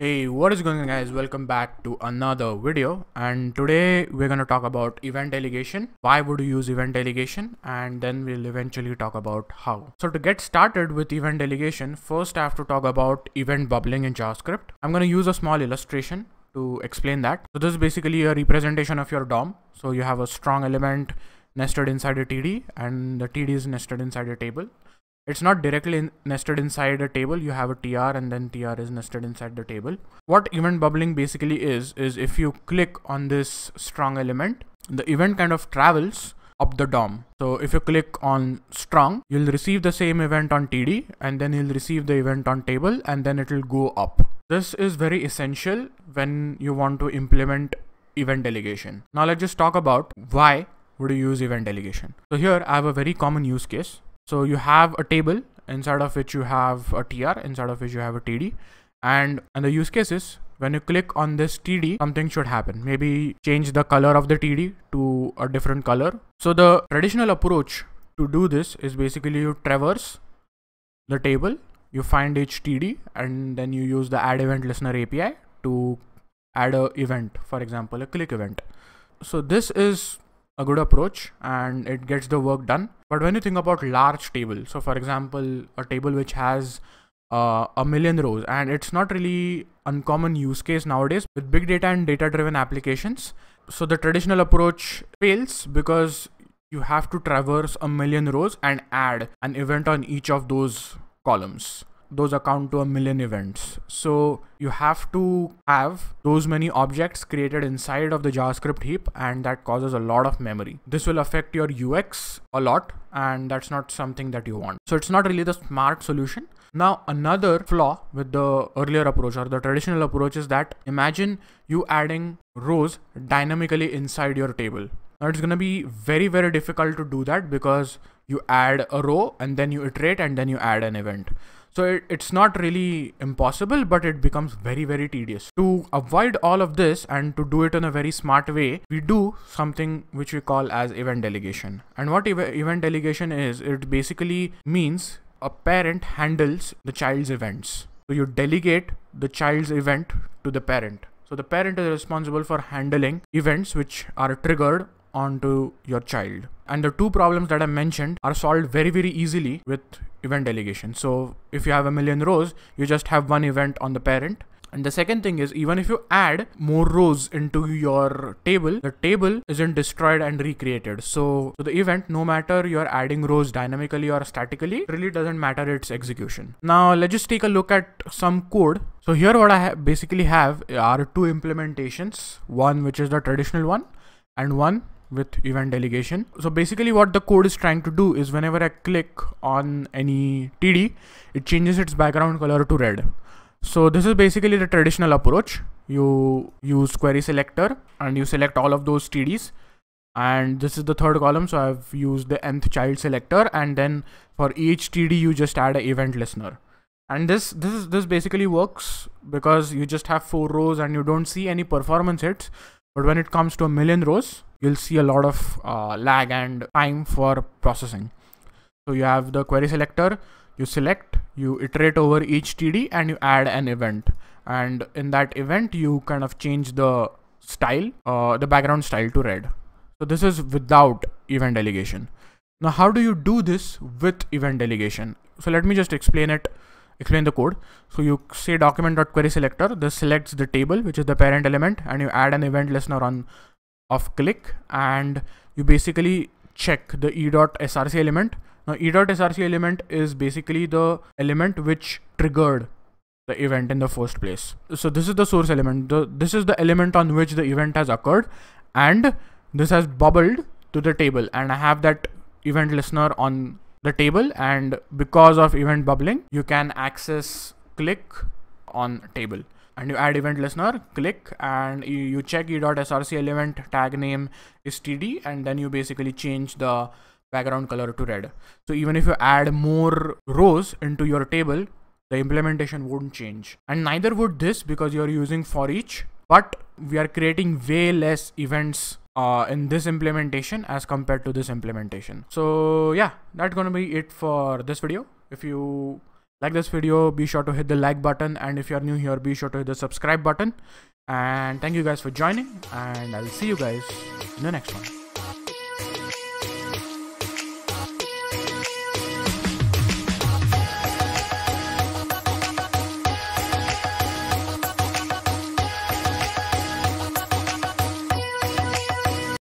Hey, what is going on guys? Welcome back to another video and today we're going to talk about event delegation. Why would you use event delegation? And then we'll eventually talk about how. So to get started with event delegation, first I have to talk about event bubbling in JavaScript. I'm going to use a small illustration to explain that. So this is basically a representation of your DOM. So you have a strong element nested inside a TD and the TD is nested inside a table it's not directly in nested inside a table you have a tr and then tr is nested inside the table what event bubbling basically is is if you click on this strong element the event kind of travels up the DOM. So if you click on strong, you'll receive the same event on TD and then you'll receive the event on table and then it will go up. This is very essential when you want to implement event delegation. Now let's just talk about why would you use event delegation. So here I have a very common use case. So you have a table inside of which you have a tr, inside of which you have a td. And, and the use case is when you click on this td, something should happen. Maybe change the color of the td to a different color. So the traditional approach to do this is basically you traverse the table, you find each td, and then you use the add event listener API to add a event, for example, a click event. So this is a good approach and it gets the work done. But when you think about large table, so for example, a table which has uh, a million rows and it's not really uncommon use case nowadays with big data and data driven applications. So the traditional approach fails because you have to traverse a million rows and add an event on each of those columns those account to a million events. So you have to have those many objects created inside of the JavaScript heap and that causes a lot of memory. This will affect your UX a lot and that's not something that you want. So it's not really the smart solution. Now another flaw with the earlier approach or the traditional approach is that imagine you adding rows dynamically inside your table. Now it's going to be very very difficult to do that because you add a row and then you iterate and then you add an event. So it, it's not really impossible, but it becomes very, very tedious. To avoid all of this and to do it in a very smart way, we do something which we call as event delegation. And what ev event delegation is, it basically means a parent handles the child's events. So you delegate the child's event to the parent. So the parent is responsible for handling events which are triggered onto your child. And the two problems that I mentioned are solved very, very easily with event delegation. So if you have a million rows, you just have one event on the parent. And the second thing is even if you add more rows into your table, the table isn't destroyed and recreated. So, so the event, no matter you're adding rows dynamically or statically, really doesn't matter its execution. Now let's just take a look at some code. So here what I ha basically have are two implementations, one which is the traditional one and one with event delegation. So basically what the code is trying to do is whenever I click on any TD, it changes its background color to red. So this is basically the traditional approach. You use query selector and you select all of those TDs. And this is the third column. So I've used the nth child selector and then for each TD, you just add an event listener. And this, this is, this basically works because you just have four rows and you don't see any performance hits. But when it comes to a million rows, you'll see a lot of uh, lag and time for processing. So you have the query selector, you select, you iterate over each TD and you add an event. And in that event, you kind of change the style, uh, the background style to red. So this is without event delegation. Now, how do you do this with event delegation? So let me just explain it, explain the code. So you say document.query selector, this selects the table, which is the parent element, and you add an event listener on of click and you basically check the e.src element. Now e.src element is basically the element which triggered the event in the first place. So this is the source element. The, this is the element on which the event has occurred and this has bubbled to the table and I have that event listener on the table and because of event bubbling you can access click on table and you add event listener, click and you, you check e.src element tag name is td and then you basically change the background color to red. So even if you add more rows into your table, the implementation won't change. And neither would this because you're using for each, but we are creating way less events uh, in this implementation as compared to this implementation. So yeah, that's gonna be it for this video. If you like this video be sure to hit the like button and if you're new here be sure to hit the subscribe button. And thank you guys for joining and i'll see you guys in the next one